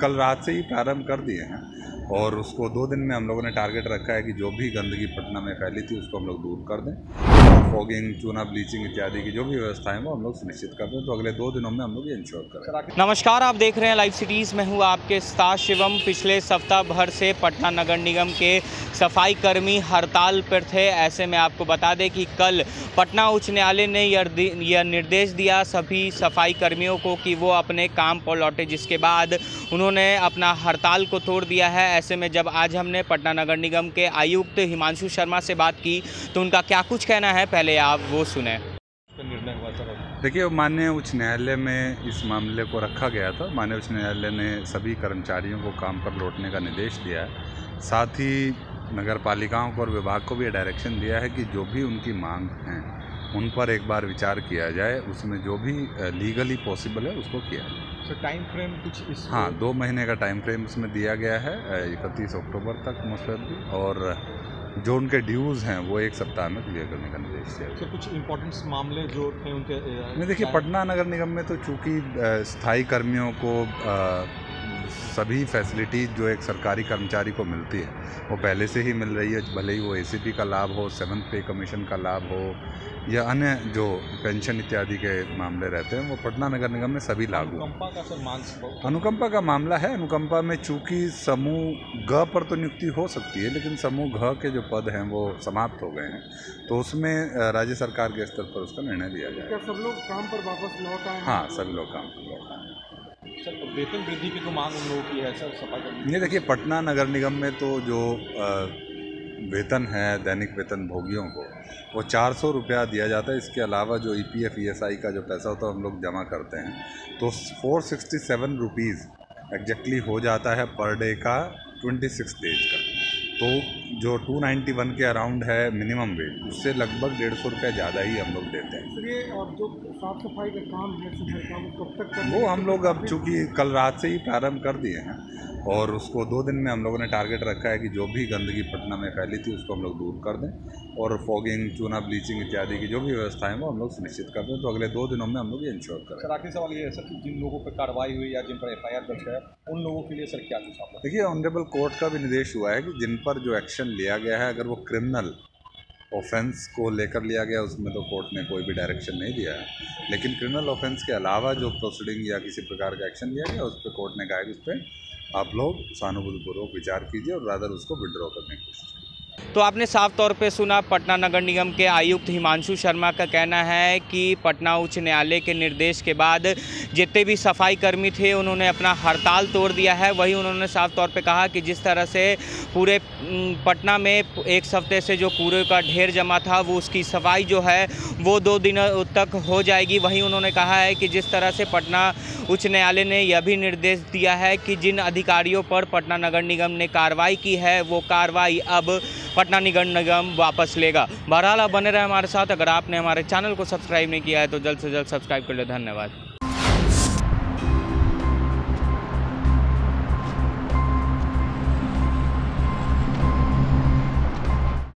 कल रात से ही प्रारंभ कर दिए हैं और उसको दो दिन में हम लोगों ने टारगेट रखा है कि जो भी गंदगी पटना में फैली थी उसको हम लोग दूर कर दें। फॉगिंग चूना ब्लीचिंग इत्यादि की जो भी व्यवस्था है, वो हम लोग सुनिश्चित कर दें। तो अगले दो दिनों में हम लोग ये इंश्योर करें। नमस्कार, आप देख रहे हैं लाइव सिटीज़ में हूँ आपके साथ शिवम। पिछले सप्ताह भर से पटना नगर निगम के सफ़ाई कर्मी हड़ताल पर थे। ऐसे में आपको बता दें कि कल पटना उच्च न्यायालय ने यह निर्देश दिया सभी सफ़ाई कर्मियों को कि वो अपने काम पर लौटे, जिसके बाद उन्होंने अपना हड़ताल को तोड़ दिया है। ऐसे में जब आज हमने पटना नगर निगम के आयुक्त हिमांशु शर्मा से बात की तो उनका क्या कुछ कहना है? पहले आप वो सुने। देखिए माननीय उच्च न्यायालय में इस मामले को रखा गया था। माननीय उच्च न्यायालय ने सभी कर्मचारियों को काम पर लौटने का निर्देश दिया है। साथ ही नगर पालिकाओं को और विभाग को भी ये डायरेक्शन दिया है कि जो भी उनकी मांग हैं उन पर एक बार विचार किया जाए। उसमें जो भी लीगली पॉसिबल है उसको किया जाए। सर टाइम फ्रेम कुछ इस हाँ दो महीने का टाइम फ्रेम इसमें दिया गया है इकतीस अक्टूबर तक मोस्ट और जो उनके ड्यूज़ हैं वो एक सप्ताह में क्लियर करने का निर्देश दिया तो कुछ इंपॉर्टेंट मामले जो थे उनके नहीं देखिए पटना नगर निगम में तो चूँकि स्थायी कर्मियों को सभी फैसिलिटीज़ जो एक सरकारी कर्मचारी को मिलती है वो पहले से ही मिल रही है भले ही वो एसीपी का लाभ हो सेवन्थ पे कमीशन का लाभ हो या अन्य जो पेंशन इत्यादि के मामले रहते हैं वो पटना नगर निगम में सभी लागू अनुकंपा का सर मान अनुकंपा का मामला है। अनुकंपा में चूँकि समूह ग पर तो नियुक्ति हो सकती है लेकिन समूह घ के जो पद हैं वो समाप्त हो गए हैं तो उसमें राज्य सरकार के स्तर पर उसका निर्णय लिया जाए क्या सब लोग काम पर वापस लौट आए हाँ? सभी लोग काम पर लौट आए सर वेतन वृद्धि की तो मांग उन लोगों की है, सर सफ़ाई ये देखिए, पटना नगर निगम में तो जो वेतन है, दैनिक वेतन भोगियों को, वो चार सौ रुपया दिया जाता है। इसके अलावा जो E P F E S I का जो पैसा होता है, हम लोग जमा करते हैं। तो four sixty seven rupees exactly हो जाता है पर डे का ट्वेंटी सिक्स डेज़ का। तो जो 291 के अराउंड है मिनिमम वेज उससे लगभग डेढ़ सौ रुपये ज़्यादा ही हम लोग देते हैं। सर ये और जो साफ़ सफ़ाई का काम है कब तक कर वो हम लोग अब चूँकि कल रात से ही प्रारंभ कर दिए हैं और उसको दो दिन में हम लोगों ने टारगेट रखा है कि जो भी गंदगी पटना में फैली थी उसको हम लोग दूर कर दें और फॉगिंग चूना ब्लीचिंग इत्यादि की जो भी व्यवस्था है वो हम लोग सुनिश्चित कर दें तो अगले दो दिनों में हम लोग ये इंश्योर करें सर आखिरी सवाल ये है सर कि जिन लोगों पर कार्रवाई हुई या जिन पर एफ़ आई आर दर्ज है उन लोगों के लिए सर क्या देखिए ऑनरेबल कोर्ट का भी निर्देश हुआ है कि जिन पर जो एक्शन लिया गया है। अगर वो क्रिमिनल ऑफेंस को लेकर लिया गया, उसमें तो कोर्ट ने कोई भी डायरेक्शन नहीं दिया है। लेकिन क्रिमिनल ऑफेंस के अलावा जो प्रोसीडिंग या किसी प्रकार का एक्शन लिया गया, उस पर कोर्ट ने कहा कि उस पर आप लोग सहानुभूतिपूर्वक विचार कीजिए और रादर उसको विड्रॉ करने की कोशिश तो आपने साफ़ तौर पे सुना पटना नगर निगम के आयुक्त हिमांशु शर्मा का कहना है कि पटना उच्च न्यायालय के निर्देश के बाद जितने भी सफ़ाई कर्मी थे, उन्होंने अपना हड़ताल तोड़ दिया है। वही उन्होंने साफ़ तौर पे कहा कि जिस तरह से पूरे पटना में एक हफ़्ते से जो कूड़े का ढेर जमा था, वो उसकी सफ़ाई जो है, वो दो दिनों तक हो जाएगी। वहीं उन्होंने कहा है कि जिस तरह से पटना उच्च न्यायालय ने यह भी निर्देश दिया है कि जिन अधिकारियों पर पटना नगर निगम ने कार्रवाई की है, वो कार्रवाई अब पटना निगर निगम वापस लेगा। बहरहाल, आप बने रहे हमारे साथ। अगर आपने हमारे चैनल को सब्सक्राइब नहीं किया है तो जल्द से जल्द सब्सक्राइब कर ले। धन्यवाद।